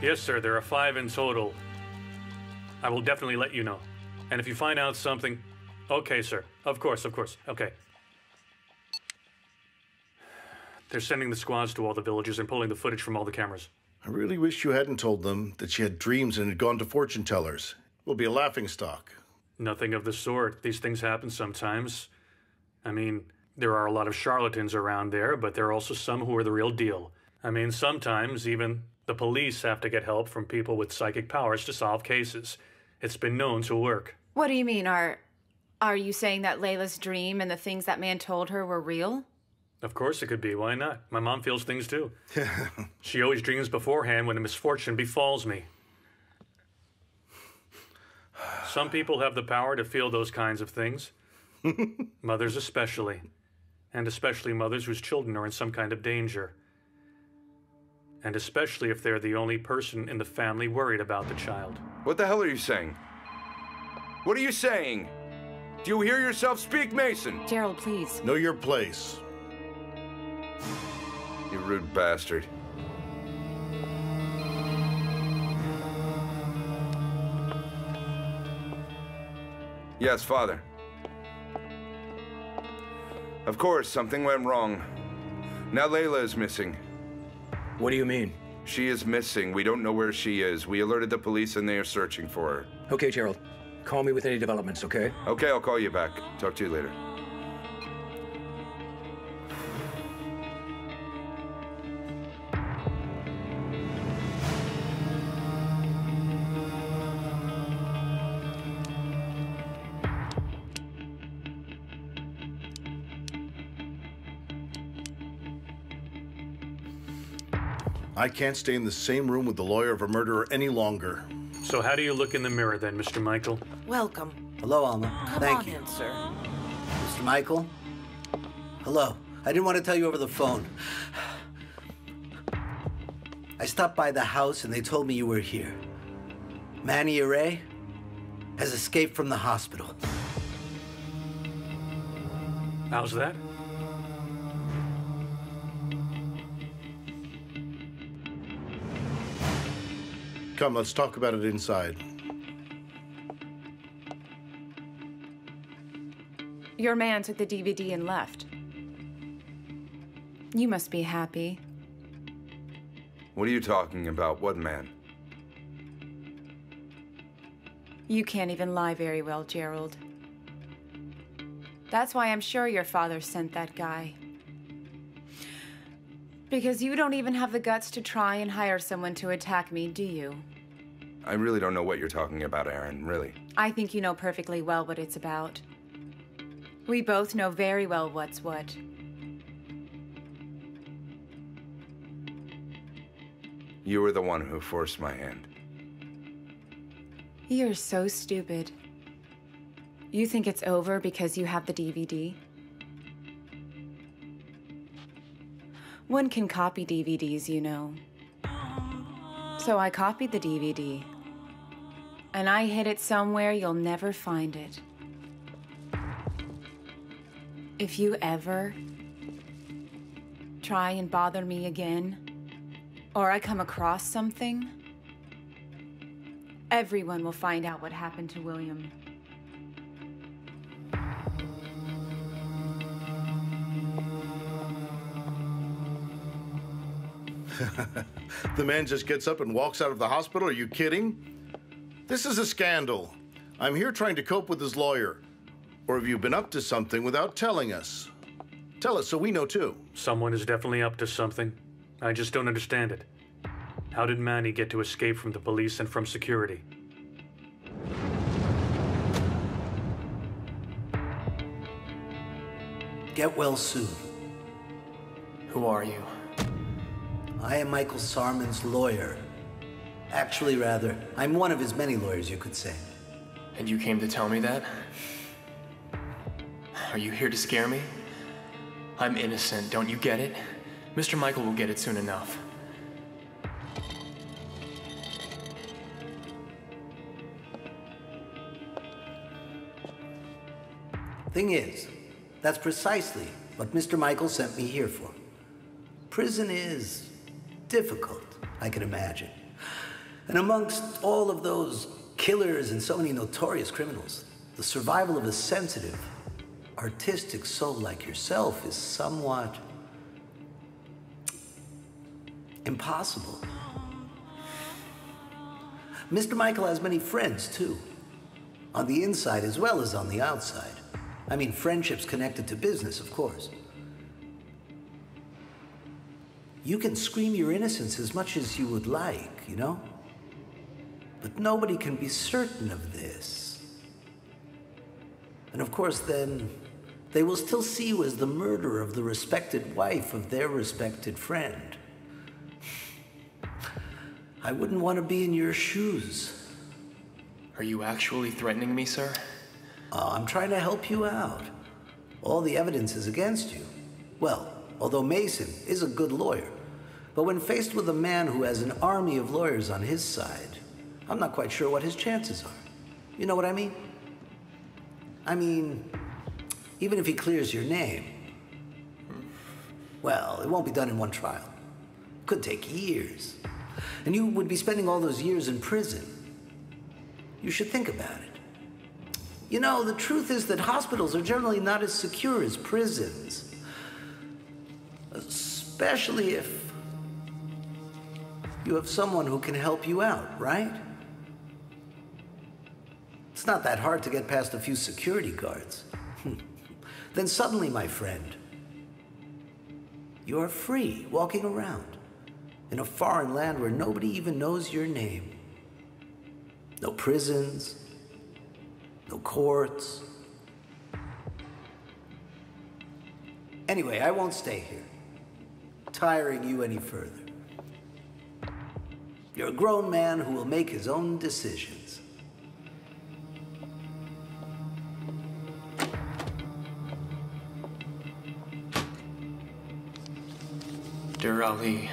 Yes, sir. There are five in total. I will definitely let you know. And if you find out something. Okay, sir. Of course, of course. Okay. They're sending the squads to all the villages and pulling the footage from all the cameras. I really wish you hadn't told them that she had dreams and had gone to fortune tellers. We'll be a laughing stock. Nothing of the sort. These things happen sometimes. I mean, there are a lot of charlatans around there, but there are also some who are the real deal. I mean, sometimes even the police have to get help from people with psychic powers to solve cases. It's been known to work. What do you mean? Are are you saying that Layla's dream and the things that man told her were real? Of course it could be. Why not? My mom feels things too. she always dreams beforehand when a misfortune befalls me. Some people have the power to feel those kinds of things. mothers, especially. And especially mothers whose children are in some kind of danger. And especially if they're the only person in the family worried about the child. What the hell are you saying? What are you saying? Do you hear yourself speak, Mason? Gerald, please. Know your place. You rude bastard. Yes, Father. Of course, something went wrong. Now Layla is missing. What do you mean? She is missing. We don't know where she is. We alerted the police and they are searching for her. Okay, Gerald. Call me with any developments, okay? Okay, I'll call you back. Talk to you later. I can't stay in the same room with the lawyer of a murderer any longer. So, how do you look in the mirror then, Mr. Michael? Welcome. Hello, Alma. Come Thank on you. in, sir. Mr. Michael? Hello. I didn't want to tell you over the phone. I stopped by the house and they told me you were here. Manny Array has escaped from the hospital. How's that? Come, let's talk about it inside. Your man took the DVD and left. You must be happy. What are you talking about? What man? You can't even lie very well, Gerald. That's why I'm sure your father sent that guy. Because you don't even have the guts to try and hire someone to attack me, do you? I really don't know what you're talking about, Erin, really. I think you know perfectly well what it's about. We both know very well what's what. You were the one who forced my hand. You're so stupid. You think it's over because you have the DVD? One can copy DVDs, you know. So I copied the DVD. And I hid it somewhere you'll never find it. If you ever try and bother me again, or I come across something, everyone will find out what happened to William. The man just gets up and walks out of the hospital? Are you kidding? This is a scandal. I'm here trying to cope with his lawyer. Or have you been up to something without telling us? Tell us so we know too. Someone is definitely up to something. I just don't understand it. How did Manny get to escape from the police and from security? Get well soon. Who are you? I am Michael Sarman's lawyer. Actually, rather, I'm one of his many lawyers, you could say. And you came to tell me that? Are you here to scare me? I'm innocent, don't you get it? Mr. Michael will get it soon enough. Thing is, that's precisely what Mr. Michael sent me here for. Prison is difficult, I can imagine. And amongst all of those killers and so many notorious criminals, the survival of a sensitive, artistic soul like yourself is somewhat impossible. Mr. Michael has many friends, too. On the inside as well as on the outside. I mean, friendships connected to business, of course. You can scream your innocence as much as you would like, you know? But nobody can be certain of this. And of course, then, they will still see you as the murderer of the respected wife of their respected friend. I wouldn't want to be in your shoes. Are you actually threatening me, sir? Uh, I'm trying to help you out. All the evidence is against you. Well, although Mason is a good lawyer, but when faced with a man who has an army of lawyers on his side, I'm not quite sure what his chances are. You know what I mean? I mean, even if he clears your name, well, it won't be done in one trial. It Could take years. And you would be spending all those years in prison. You should think about it. You know, the truth is that hospitals are generally not as secure as prisons. Especially if you have someone who can help you out, right? It's not that hard to get past a few security guards. then suddenly, my friend, you're free walking around in a foreign land where nobody even knows your name. No prisons, no courts. Anyway, I won't stay here, tiring you any further. You're a grown man who will make his own decisions. Dear Ali,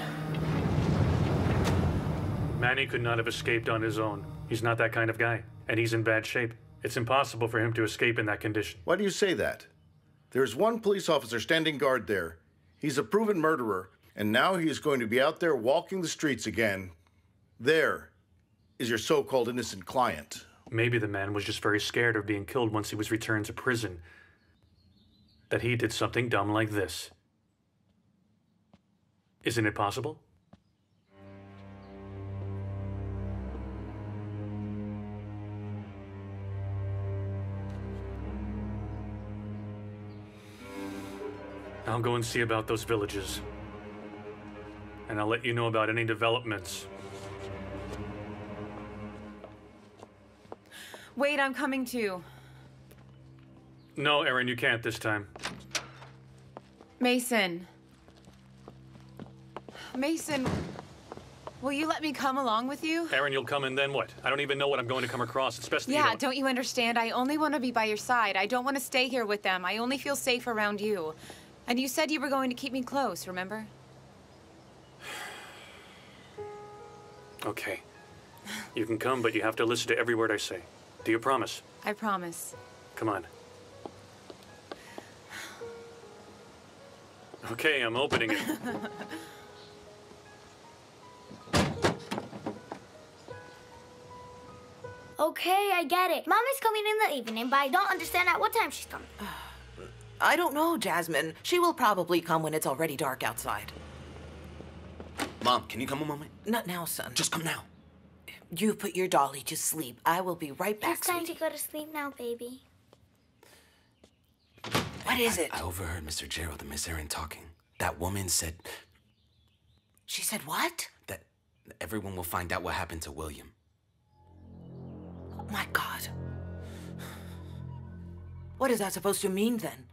Manny could not have escaped on his own. He's not that kind of guy, and he's in bad shape. It's impossible for him to escape in that condition. Why do you say that? There's one police officer standing guard there. He's a proven murderer, and now he is going to be out there walking the streets again. There is your so called innocent client. Maybe the man was just very scared of being killed once he was returned to prison. That he did something dumb like this. Isn't it possible? I'll go and see about those villages. And I'll let you know about any developments. Wait, I'm coming too. No, Erin, you can't this time. Mason. Mason, will you let me come along with you? Erin, you'll come and then what? I don't even know what I'm going to come across. It's best that you Yeah, don't. don't you understand? I only want to be by your side. I don't want to stay here with them. I only feel safe around you. And you said you were going to keep me close, remember? Okay. You can come, but you have to listen to every word I say. Do you promise? I promise. Come on. Okay, I'm opening it. Okay, I get it. Mommy's coming in the evening, but I don't understand at what time she's coming. I don't know, Jasmine. She will probably come when it's already dark outside. Mom, can you come a moment? Not now, son. Just come now. You put your dolly to sleep. I will be right back, It's time sweetie. to go to sleep now, baby. What is it? I overheard Mr. Gerald and Miss Erin talking. That woman said She said what? that everyone will find out what happened to William. Oh, my God. What is that supposed to mean then?